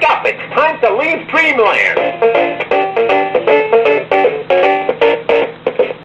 Wake up! It's time to leave dreamland!